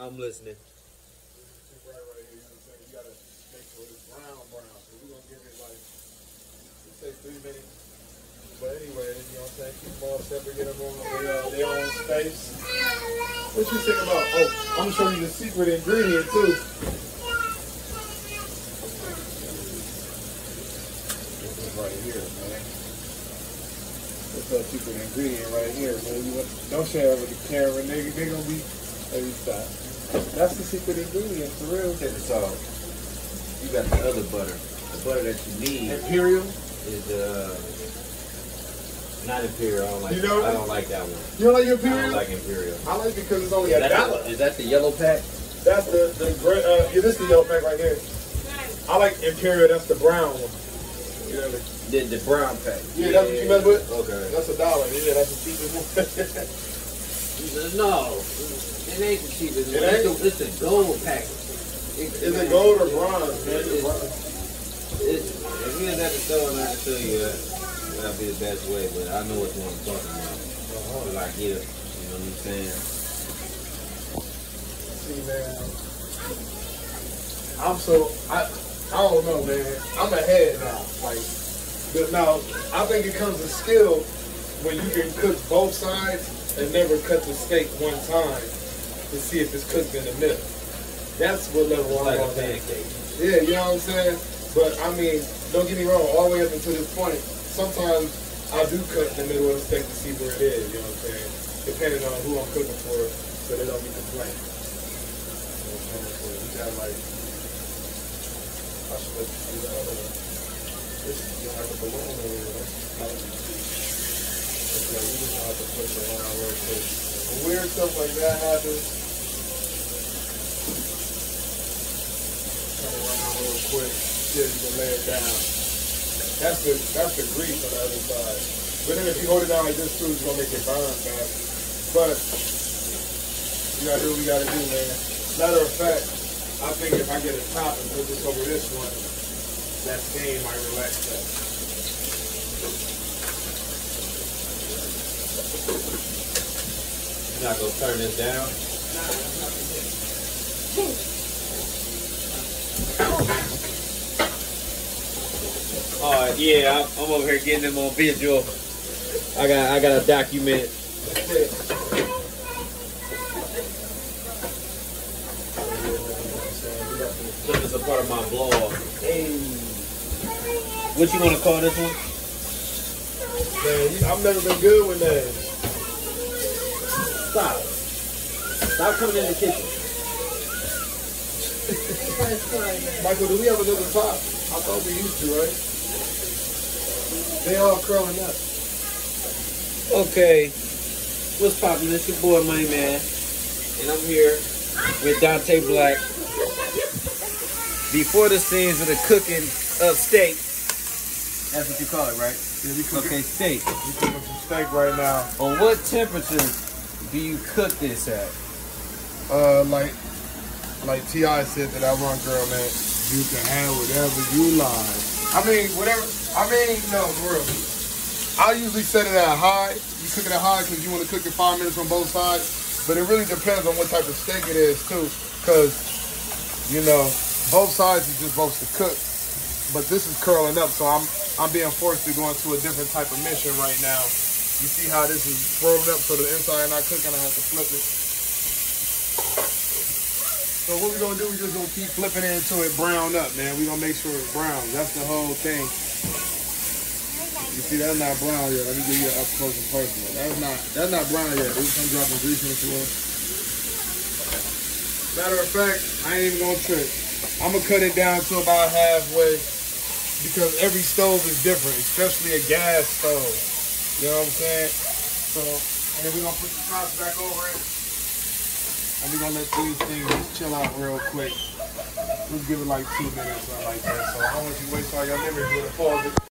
I'm listening. Too right here, you know what I'm? You gotta make sure it's brown, brown. So we're gonna give it like, let's three minutes. But anyway, you know what I'm saying? Keep them all separate, get them on their, uh, their own space. What you think about? Oh, I'm gonna show you the secret ingredient too. This is right here, man. That's that secret ingredient right here, man. You want, don't share it with the camera, nigga. They gonna be. Let me stop. That's the secret ingredient for real. Out. You got the other butter. The butter that you need Imperial. is uh not imperial. I don't like. You know- I don't like that one. You don't like I Imperial? don't like imperial. I like it because it's only Is a dollar. the, is that the yellow pack? That's the the uh, yeah, this is the yellow pack right here. I like Imperial. That's the brown one. You know what I mean? The, the brown pack. Yeah, that's what you mess with? Okay. That's a dollar. Yeah, that's the cheapest one. No, it ain't the cheapest. It ain't? It's, the, it's the gold pack. is it gold or bronze, man? It's bronze. It's, if we was at the store and I could show you that, that'd be the best way. But I know what one I'm talking about. Uh-huh. Till I get it. You know what I'm saying? See, man. I'm so I I don't know, man. I'm ahead now. Like, but now I think it comes to skill when you can cook both sides and never cut the steak one time to see if it's cooked in the middle. That's what level It's I'm like at. Yeah, you know what I'm saying? But I mean, don't get me wrong, all the way up until this point, sometimes I do cut in the middle of the steak to see where it is, you know what I'm saying? Depending on who I'm cooking for, so they don't be complaining. You know what I'm saying? So we got like, I should let you the other one. This is you have a balloon over here. Okay, we just have to push around real quick. When weird stuff like that happens, turn around real quick. Yeah, you can lay it down. That's the that's the grease on the other side. But then if you hold it down like this too, it's gonna make it burn faster. But you gotta do what we gotta do, man. Matter of fact, I think if I get a top and put this over this one, that stain might relax that. You're not gonna turn this down. All right, yeah, I'm, over here getting them on visual. I got, I got a document. This is a part of my blog. Hey, what you want to call this one? Man, I've never been good with names. Stop. Stop coming in the kitchen. Michael, do we have another top? I thought we used to, right? They all curling up. Okay, what's poppin'? It's your boy Money Man, and I'm here with Donta Black. Before the scenes of the cooking of steak. That's what you call it, right? Yeah, Okay, steak. You cooking some steak right now. On what temperature do you cook this at? Uh, like, like T.I. said that I run, girl, man. You can have whatever you like. I mean, whatever. I mean, no, for real. I usually set it at high. You cook it at high because you want to cook it five minutes on both sides. But it really depends on what type of steak it is too, because you know both sides is just supposed to cook. But this is curling up, so I'm I'm being forced to go into a different type of mission right now. You see how this is rolled up so the inside not cooking, I have to flip it. So what we're gonna do, we're just gonna keep flipping it until it brown up, man. We're gonna make sure it's brown. That's the whole thing. You see, that's not brown yet. Let me give you an up close and personal. That's not that's not brown yet. Dude, I'm dropping grease in the floor. Matter of fact, I ain't even gonna trick. I'm gonna cut it down to about halfway because every stove is different, especially a gas stove. You know what I'm saying? So, and then we're gonna put the tops back over it. And we're gonna let these things chill out real quick. We'll give it like two minutes, or something like that. So I don't want you to waste all your memory with a pause.